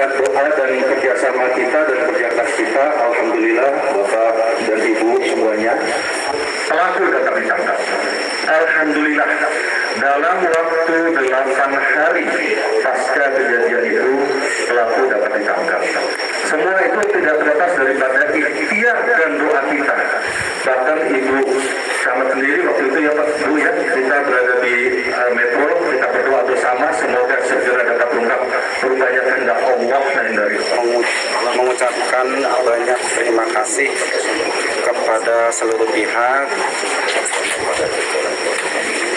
berkat doa dan kerjasama kita dan kerja keras kita, Alhamdulillah Bapak dan Ibu semuanya, pelaku dapat ditangkap. Alhamdulillah, dalam waktu 8 hari pasca kejadian itu, pelaku dapat ditangkap. Semua itu tidak terlepas daripada ikhtiar dan doa kita. Bahkan Ibu Camat sendiri waktu itu ya Pak Bu ya, kita berada mengucapkan banyak terima kasih kepada seluruh pihak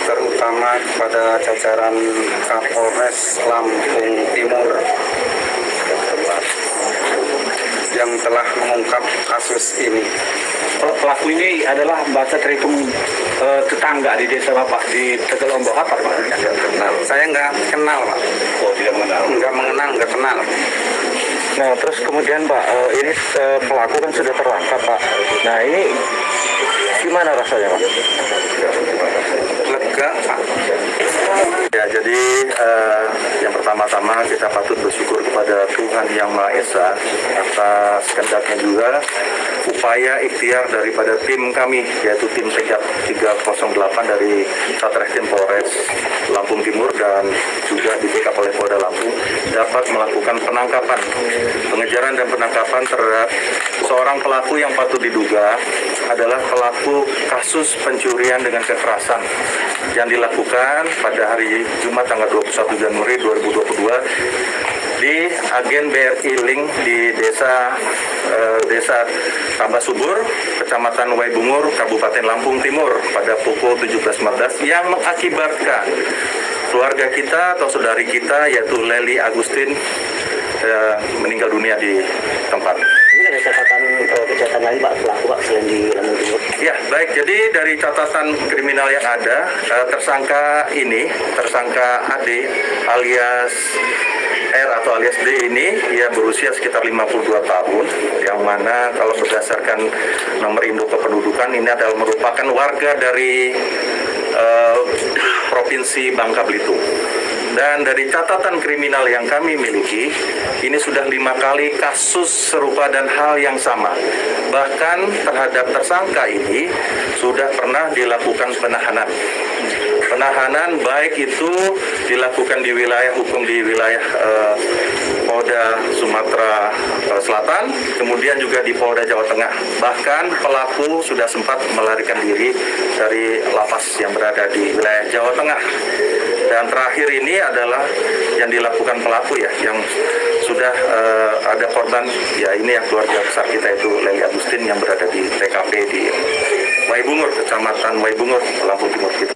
terutama kepada jajaran Kapolres Lampung Timur yang telah mengungkap kasus ini. Pel- Pelaku ini adalah bahasa terhitung eh, tetangga di desa Bapak di Tegelombok apa Pak? Saya nggak kenal, Pak. Oh tidak mengenal. Nggak mengenal, nggak kenal. Nah terus kemudian Pak eh, ini eh, pelaku kan sudah terangkap Pak. Nah ini gimana rasanya Pak? Lega, Pak. Pertama-tama kita patut bersyukur kepada Tuhan Yang Maha Esa atas kehendaknya juga. Upaya ikhtiar daripada tim kami yaitu tim Sekap 308 dari Satreskrim Polres Lampung Timur dan juga di backup oleh Polda Lampung dapat melakukan penangkapan, pengejaran dan penangkapan terhadap seorang pelaku yang patut diduga adalah pelaku kasus pencurian dengan kekerasan yang dilakukan pada hari Jumat tanggal 21 Januari 2022 di agen BRI Link di desa eh, desa Tambah Subur, Kecamatan Waibungur, Kabupaten Lampung Timur pada pukul 17.15 yang mengakibatkan keluarga kita atau saudari kita yaitu Leli Agustin eh, meninggal dunia di tempat. Ini ada catatan eh, kejahatan lain Pak pelaku Pak selain di Lampung Timur. Ya, baik. Jadi dari catatan kriminal yang ada, eh, tersangka ini, tersangka AD alias R atau alias D ini, ia berusia sekitar 52 tahun, yang mana kalau berdasarkan nomor induk kependudukan ini adalah merupakan warga dari eh, Provinsi Bangka Belitung. Dan dari catatan kriminal yang kami miliki, ini sudah lima kali kasus serupa dan hal yang sama. Bahkan terhadap tersangka ini sudah pernah dilakukan penahanan. Penahanan baik itu dilakukan di wilayah hukum di wilayah eh, Polda Sumatera eh, Selatan, kemudian juga di Polda Jawa Tengah. Bahkan pelaku sudah sempat melarikan diri dari lapas yang berada di wilayah Jawa Tengah. Dan terakhir ini adalah yang dilakukan pelaku ya, yang sudah eh, ada korban, ya ini yang keluarga besar kita itu Leli Agustin yang berada di TKP di Waibungur, Kecamatan Waibungur, Lampung Timur. Gitu.